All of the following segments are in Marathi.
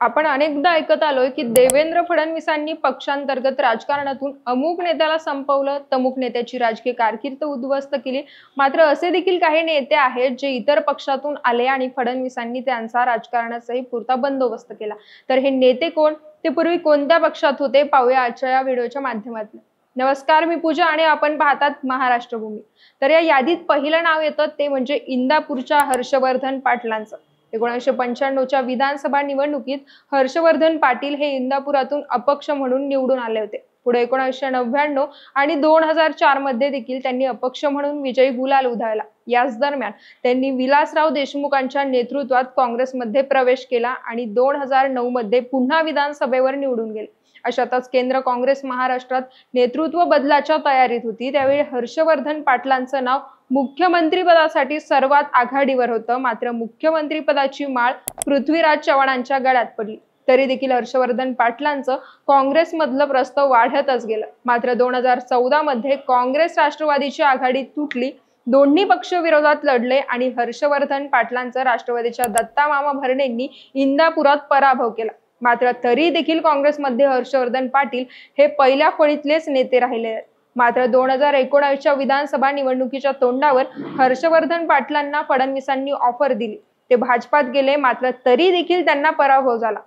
आपण अनेकदा ऐकत आलोय की देवेंद्र फडणवीसांनी पक्षांतर्गत राजकारणातून अमुक नेत्याला संपवलं तमुक नेत्याची राजकीय कारकीर्द उद्ध्वस्त केली. मात्र असे देखील काही नेते आहेत जे इतर पक्षातून आले आणि फडणवीसांनी त्यांचा राजकारणाचाही पुरता बंदोबस्त केला. तर हे नेते कोण? ते पूर्वी कोणत्या पक्षात होते? पाहूया आजच्या या व्हिडिओच्या माध्यमातून. नमस्कार मी पूजा आणि आपण पाहतात महाराष्ट्र भूमी तर या यादीत पहिलं नाव येतं ते म्हणजे इंदापूरच्या हर्षवर्धन पाटलांचं. एकोणीसशे पंच्याण्णवच्या विधानसभा निवडणुकीत हर्षवर्धन पाटील हे इंदापुरातून अपक्ष म्हणून निवडून आले होते. पुढे एकोणीसशे नव्याण्णव आणि दोन हजार चारमध्ये देखील त्यांनी अपक्ष म्हणून विजयी गुलाल उधळला. याच दरम्यान त्यांनी विलासराव देशमुखांच्या नेतृत्वात काँग्रेसमध्ये प्रवेश केला आणि दोन हजार नऊ मध्ये पुन्हा विधानसभेवर निवडून गेले. अशातच केंद्र काँग्रेस महाराष्ट्रात नेतृत्व बदलाच्या तयारीत होती. त्यावेळी हर्षवर्धन पाटलांचं नाव मुख्यमंत्रीपदासाठी सर्वात आघाडीवर होतं. मात्र मुख्यमंत्रीपदाची माळ पृथ्वीराज चव्हाणांच्या गळ्यात पडली. तरी देखील हर्षवर्धन पाटलांचं काँग्रेसमधलं प्रस्ताव वाढतच गेलं. मात्र दोन हजार चौदा मध्ये काँग्रेस राष्ट्रवादीची आघाडी तुटली. दोन्ही पक्ष विरोधात लढले आणि हर्षवर्धन पाटलांचं राष्ट्रवादीच्या दत्ता मामा भरणेंनी इंदापुरात पराभव केला. मात्र तरी देखील काँग्रेसमध्ये हर्षवर्धन पाटील हे पहिल्या फळीतलेच नेते राहिले. आहेत मात्र दोन हजार एकोणावीसच्या विधानसभा निवडणुकीच्या तोंडावर हर्षवर्धन पाटलांना फडणवीसांनी ऑफर दिली. ते भाजपात गेले मात्र तरी देखील त्यांना पराभव झाला.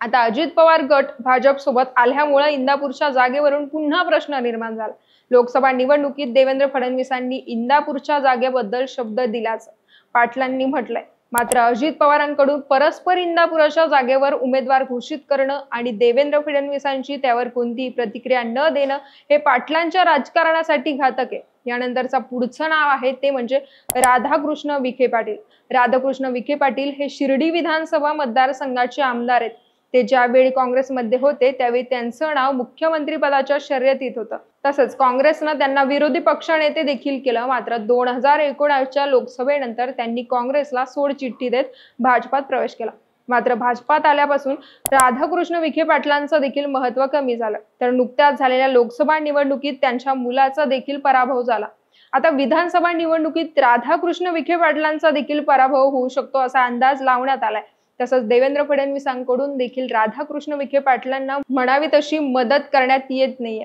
आता अजित पवार गट भाजप सोबत आल्यामुळे इंदापूरच्या जागेवरून पुन्हा प्रश्न निर्माण झाला. लोकसभा निवडणुकीत देवेंद्र फडणवीसांनी इंदापूरच्या जागेबद्दल शब्द दिलाच. पाटलांनी म्हटलंय मात्र अजित पवारांकडून परस्पर इंदापुराच्या जागेवर उमेदवार घोषित करणं आणि देवेंद्र फडणवीसांची त्यावर कोणतीही प्रतिक्रिया न देणं हे पाटलांच्या राजकारणासाठी घातक आहे. यानंतरचा पुढचं नाव आहे ते म्हणजे राधाकृष्ण विखे पाटील. राधाकृष्ण विखे पाटील हे शिर्डी विधानसभा मतदारसंघाचे आमदार आहेत. ते ज्यावेळी काँग्रेसमध्ये होते त्यावेळी त्यांचं नाव मुख्यमंत्रीपदाच्या शर्यतीत होतं. तसंच काँग्रेसनं त्यांना विरोधी पक्षनेते देखील केलं. मात्र दोन हजार एकोणावीसच्या लोकसभेनंतर त्यांनी काँग्रेसला सोडचिठ्ठी देत भाजपात प्रवेश केला. मात्र भाजपात आल्यापासून राधाकृष्ण विखे पाटलांचं देखील महत्त्व कमी झालं. तर नुकत्याच झालेल्या लोकसभा निवडणुकीत त्यांच्या मुलाचा देखील पराभव झाला. आता विधानसभा निवडणुकीत राधाकृष्ण विखे पाटलांचा देखील पराभव होऊ शकतो असा अंदाज लावण्यात आलाय. तसंच देवेंद्र फडणवीसांकडून देखील राधाकृष्ण विखे पाटलांना म्हणावी तशी मदत करण्यात येत नाहीये.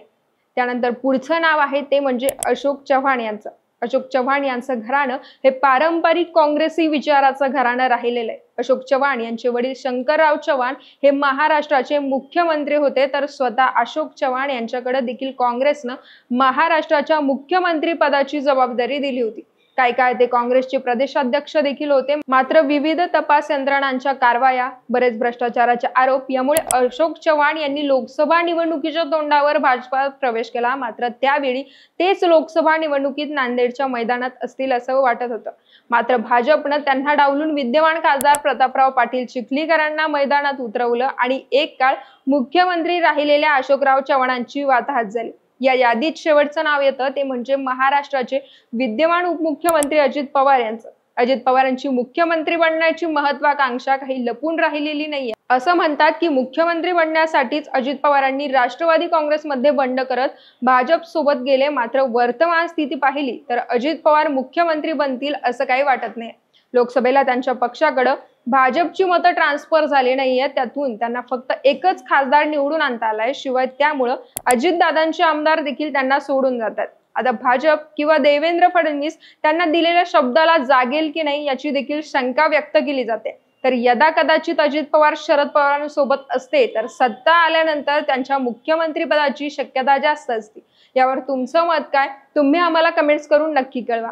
त्यानंतर पुढचं नाव आहे ते म्हणजे अशोक चव्हाण यांचं. अशोक चव्हाण यांचं घराणं हे पारंपरिक काँग्रेसी विचाराचं घराणं राहिलेलं आहे. अशोक चव्हाण यांचे वडील शंकरराव चव्हाण हे महाराष्ट्राचे मुख्यमंत्री होते. तर स्वतः अशोक चव्हाण यांच्याकडे देखील काँग्रेसनं महाराष्ट्राच्या मुख्यमंत्री पदाची जबाबदारी दिली होती. काय काय ते काँग्रेसचे प्रदेशाध्यक्ष देखील होते. मात्र विविध तपास यंत्रणांच्या कारवाया बरेच भ्रष्टाचाराचे आरोप यामुळे अशोक चव्हाण यांनी लोकसभा निवडणुकीच्या तोंडावर भाजपात प्रवेश केला. मात्र त्यावेळी तेच लोकसभा निवडणुकीत नांदेडच्या मैदानात असतील असं वाटत होतं. मात्र भाजपनं त्यांना डावलून विद्यमान खासदार प्रतापराव पाटील चिखलीकरांना मैदानात उतरवलं आणि एक काळ मुख्यमंत्री राहिलेल्या अशोकराव चव्हाणांची वाताहत झाली. या यादीत शेवटचं नाव येतं. ते म्हणजे महाराष्ट्राचे विद्यमान उपमुख्यमंत्री अजित पवार यांचं. अजित पवारांची मुख्यमंत्री बनण्याची महत्वाकांक्षा काही लपून राहिलेली नाहीये. असं म्हणतात की मुख्यमंत्री बनण्यासाठीच अजित पवारांनी राष्ट्रवादी काँग्रेसमध्ये बंड करत भाजप सोबत गेले मात्र वर्तमान स्थिती पाहिली तर अजित पवार मुख्यमंत्री बनतील असं काही वाटत नाही. लोकसभेला त्यांच्या पक्षाकडं भाजपची मतं ट्रान्सफर झाली नाहीये त्यातून. त्यांना फक्त एकच खासदार निवडून आणता आलाय. शिवाय त्यामुळं अजितदादांचे आमदार देखील त्यांना सोडून जातात. आता भाजप किंवा देवेंद्र फडणवीस त्यांना दिलेल्या शब्दाला जागेल की नाही याची देखील शंका व्यक्त केली जाते. तर यदा कदाचित अजित पवार शरद पवारांसोबत असते तर सत्ता आल्यानंतर त्यांच्या मुख्यमंत्री पदाची शक्यता जास्त असते. यावर तुमचं मत काय? तुम्ही आम्हाला कमेंट्स करून नक्की कळवा.